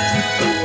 Música